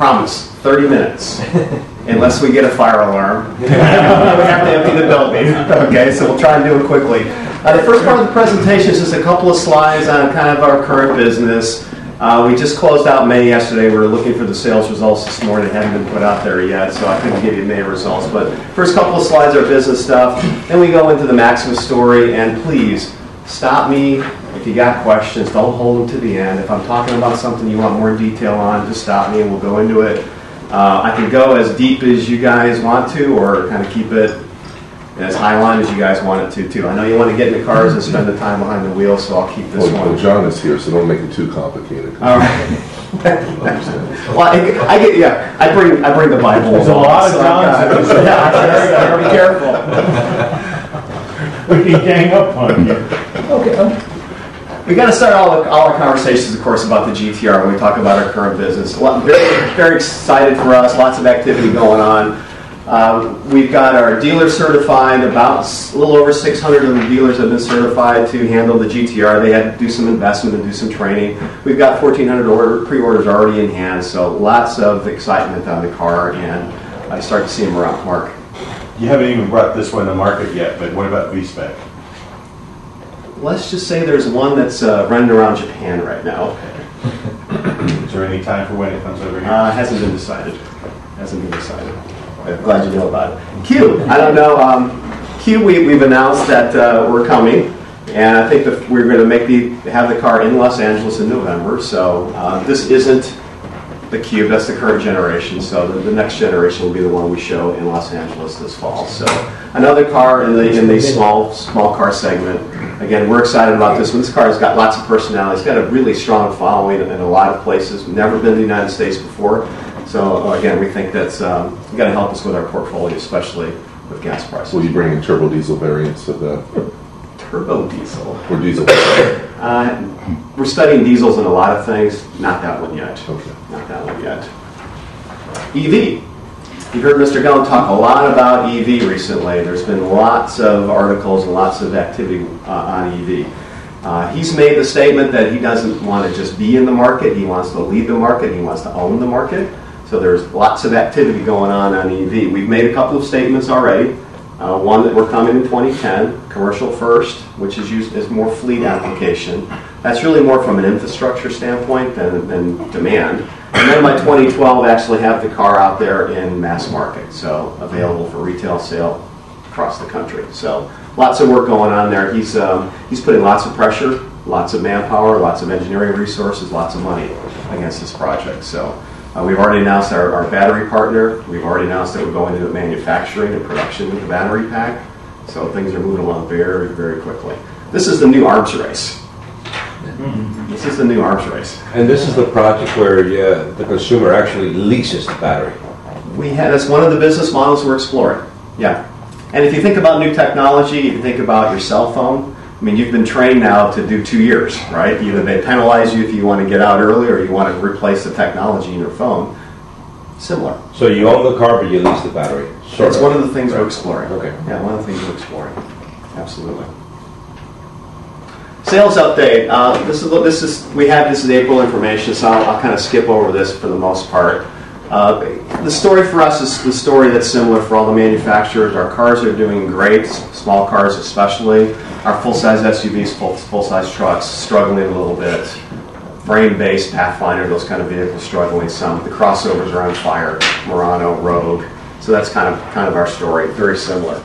Promise, 30 minutes, unless we get a fire alarm. we have to empty the building. Okay, so we'll try and do it quickly. Uh, the first part of the presentation is just a couple of slides on kind of our current business. Uh, we just closed out May yesterday. We were looking for the sales results this morning. Haven't been put out there yet, so I couldn't give you May results. But first couple of slides are business stuff. Then we go into the Maxima story. And please stop me if you got questions. Don't hold them to the end. If I'm talking about something you want more detail on, just stop me and we'll go into it. Uh, I can go as deep as you guys want to, or kind of keep it as high line as you guys want it to, too. I know you want to get in the cars and spend the time behind the wheel, so I'll keep this Well, one. well, John is here, so don't make it too complicated. All right. Well, I, I get, yeah, I bring, I bring the Bible. There's a along, lot of so Johns. I- Yeah, Be careful. We can gang up on you. We got to start all, all our conversations, of course, about the GTR when we talk about our current business. Lot- Very, very excited for us, lots of activity going on. Uh, We've got our dealers certified, about a little over 600 of the dealers have been certified to handle the GTR. They had to do some investment and do some training. We've got 1,400 order, pre-orders already in hand, so lots of excitement on the car, and I start to see them around. Mark? You haven't even brought this one to market yet, but what about V-Spec? Let's just say there's one that's uh, running around Japan right now. Is there any time for when it comes over here? Uh, hasn't been decided. Hasn't been decided. I'm glad you know about it. Q, I don't know. Um, Q, we, we've announced that uh, we're coming, and I think that we're going to make the have the car in Los Angeles in November. So uh, this isn't the Cube. That's the current generation. So the, the next generation will be the one we show in Los Angeles this fall. So another car in the in the small small car segment. Again, we're excited about this one. This car has got lots of personality. It's got a really strong following in a lot of places. Never been to the United States before. So uh, again, we think that's um, going to help us with our portfolio, especially with gas prices. Will you bring in turbo diesel variants of that, Turbo diesel. or diesel? Uh, we're studying diesels in a lot of things. Not that one yet. Okay. Not that one yet. EV. You've heard Mr. Gellin talk a lot about EV recently. There's been lots of articles and lots of activity uh, on EV. Uh, he's made the statement that he doesn't want to just be in the market. He wants to lead the market. He wants to own the market. So there's lots of activity going on on EV. We've made a couple of statements already. Uh, one that we're coming in 2010, commercial first, which is used as more fleet application. That's really more from an infrastructure standpoint than, than demand. And then by 2012, actually have the car out there in mass market, so available for retail sale across the country. So lots of work going on there. He's um, he's putting lots of pressure, lots of manpower, lots of engineering resources, lots of money against this project. So. Uh, we've already announced our, our battery partner. We've already announced that we're going into manufacturing and production of the battery pack. So things are moving along very, very quickly. This is the new arms race. This is the new arms race. And this is the project where uh, the consumer actually leases the battery. We had, that's one of the business models we're exploring. Yeah. And if you think about new technology, if you think about your cell phone, I mean, you've been trained now to do two years, right? Either they penalize you if you want to get out early or you want to replace the technology in your phone. Similar. So you own the car, but you lease the battery. Sort That's of. one of the things we're exploring. Okay. Yeah, one of the things we're exploring. Absolutely. Sales update. Uh, this is this is we have this is April information, so I'll, I'll kind of skip over this for the most part. Uh, the story for us is the story that's similar for all the manufacturers. Our cars are doing great, small cars especially. Our full-size SUVs, full, full-size trucks, struggling a little bit. Frame-based Pathfinder, those kind of vehicles struggling some. The crossovers are on fire. Murano, Rogue. So that's kind of kind of our story. Very similar.